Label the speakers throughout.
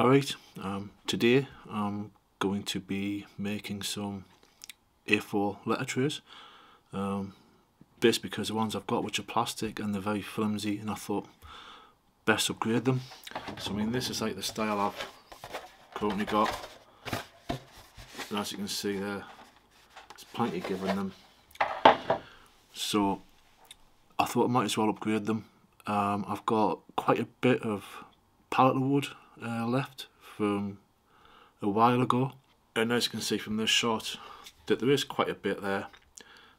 Speaker 1: Yeah, right. Um, today I'm going to be making some A4 letter trays. Um, because the ones I've got which are plastic and they're very flimsy and I thought best upgrade them. So I mean this is like the style I've currently got. And as you can see there, there's plenty given them. So I thought I might as well upgrade them. Um, I've got quite a bit of pallet wood uh, left from a while ago. And as you can see from this shot that there is quite a bit there.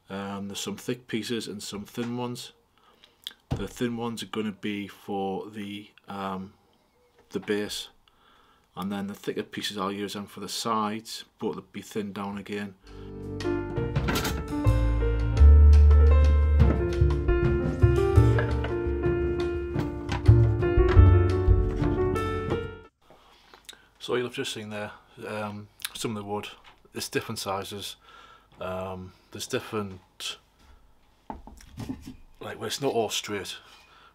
Speaker 1: Um, there's some thick pieces and some thin ones. The thin ones are going to be for the um, the base. And then the thicker pieces I'll use them for the sides but they'll be thinned down again So you'll have just seen there um, some of the wood. It's different sizes. Um, there's different, like well, it's not all straight.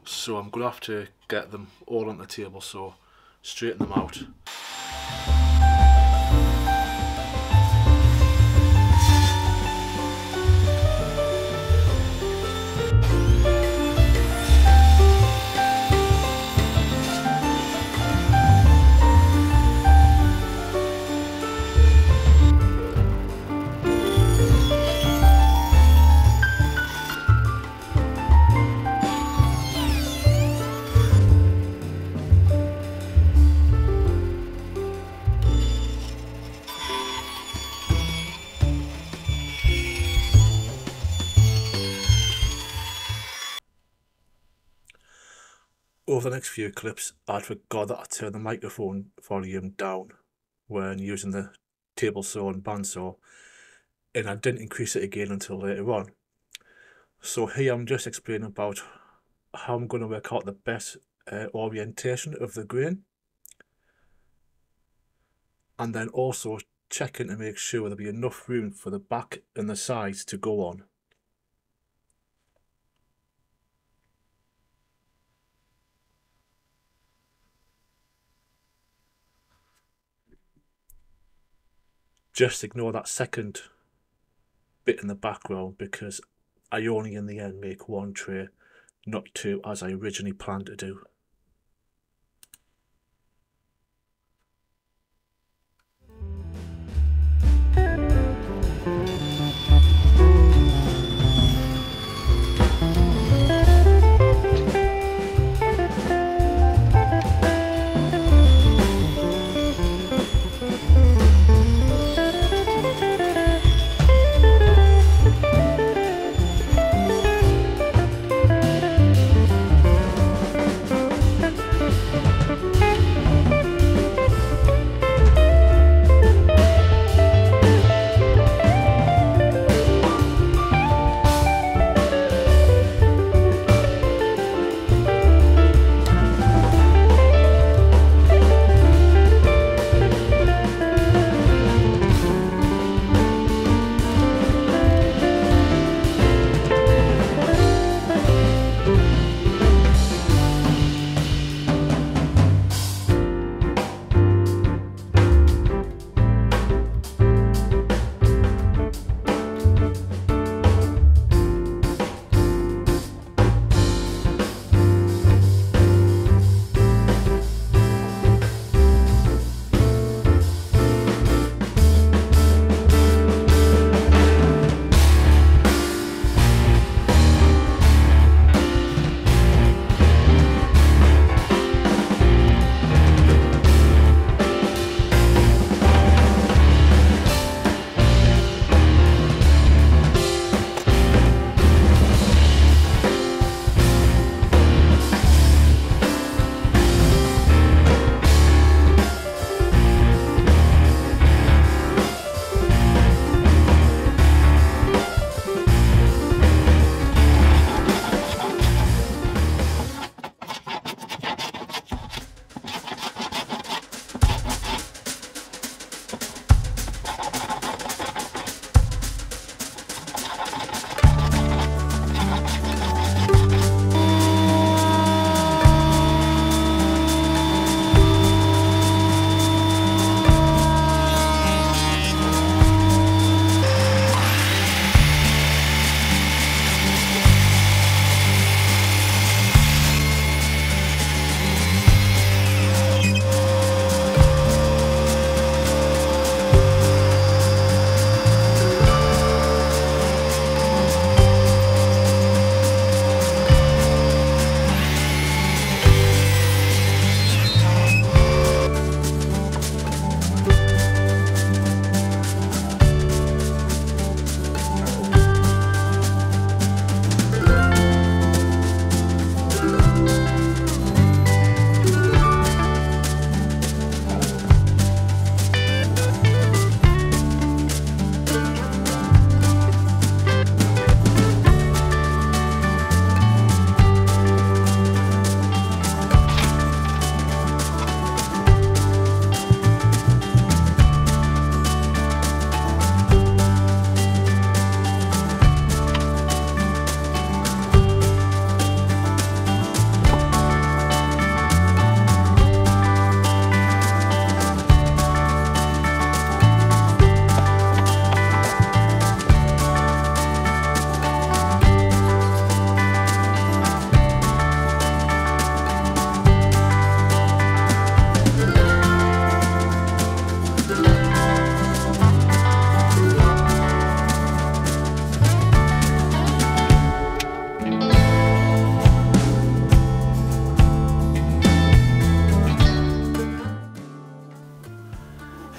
Speaker 1: So I'm gonna have to get them all on the table. So straighten them out. The next few clips, I'd forgot that I turned the microphone volume down when using the table saw and bandsaw, and I didn't increase it again until later on. So here I'm just explaining about how I'm going to work out the best uh, orientation of the grain, and then also checking to make sure there'll be enough room for the back and the sides to go on. Just ignore that second bit in the background because I only in the end make one tray, not two as I originally planned to do.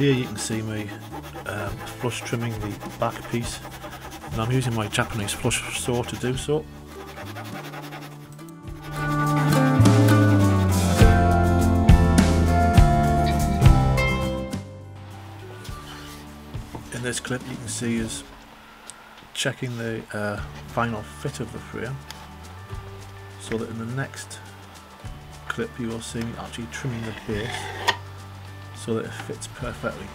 Speaker 1: Here you can see me um, flush trimming the back piece and I'm using my Japanese flush saw to do so. In this clip you can see is checking the uh, final fit of the frame so that in the next clip you will see me actually trimming the base so that it fits perfectly.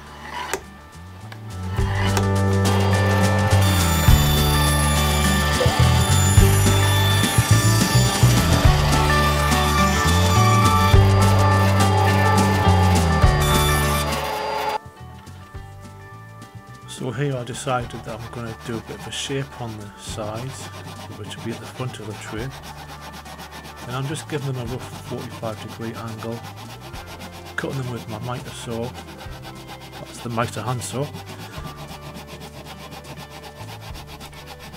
Speaker 1: So here I decided that I'm going to do a bit of a shape on the sides, which will be at the front of the tray. And I'm just giving them a rough 45 degree angle, cutting them with my miter saw, that's the miter handsaw.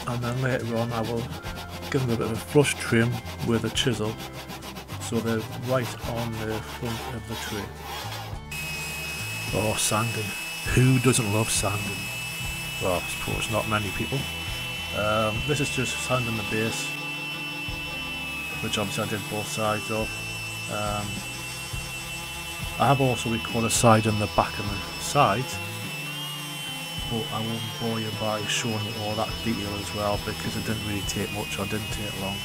Speaker 1: And then later on I will give them a bit of a flush trim with a chisel so they're right on the front of the tray. Oh, sanding. Who doesn't love sanding? Well, I suppose not many people. Um, this is just sanding the base, which obviously I did both sides of. Um, I have also recorded a side and the back and the sides, but I won't bore you by showing you all that detail as well because it didn't really take much or didn't take long.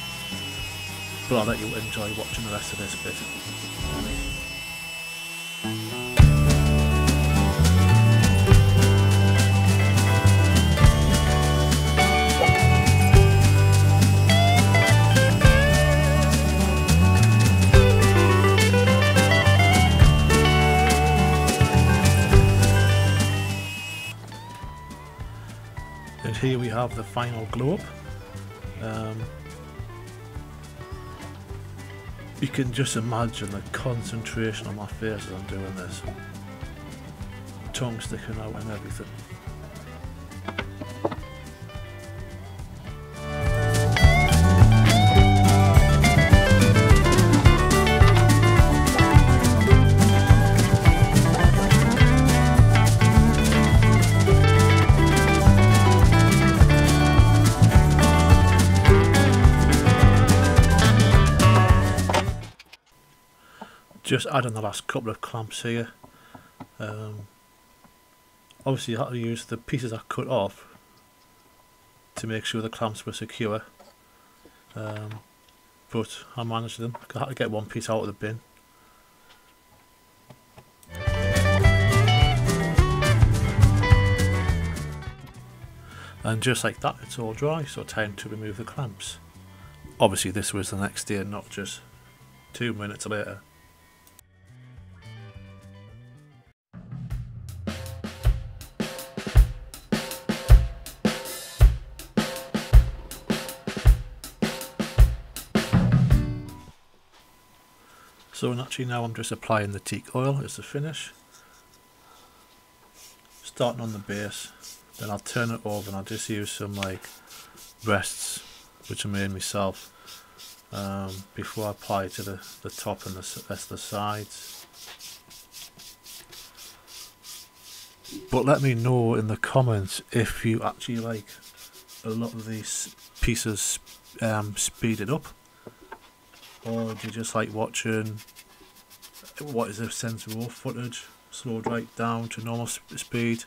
Speaker 1: But I'll let you enjoy watching the rest of this bit. Here we have the final globe. Um, you can just imagine the concentration on my face as I'm doing this. Tongue sticking out and everything. Just adding the last couple of clamps here. Um, obviously I had to use the pieces I cut off to make sure the clamps were secure. Um, but I managed them. I had to get one piece out of the bin. And just like that it's all dry so time to remove the clamps. Obviously this was the next day not just two minutes later So actually now I'm just applying the teak oil as the finish. Starting on the base, then I'll turn it over and I'll just use some like rests which I made myself um, before I apply to the, the top and the of the sides. But let me know in the comments if you actually like a lot of these pieces um, speeded up or do you just like watching what is a sensible footage? Slowed right down to normal speed.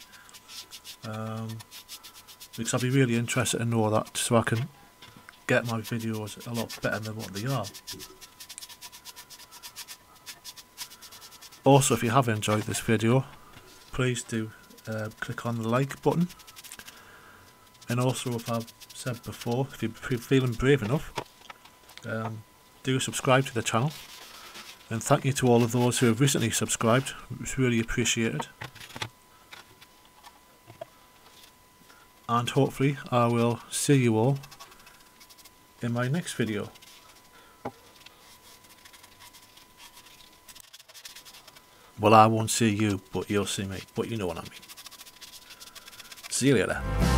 Speaker 1: Um, because I'd be really interested to know that so I can get my videos a lot better than what they are. Also if you have enjoyed this video please do uh, click on the like button. And also if I've said before if you're feeling brave enough um, do subscribe to the channel. And thank you to all of those who have recently subscribed. It's really appreciated. And hopefully I will see you all in my next video. Well, I won't see you, but you'll see me. But you know what I mean. See you later.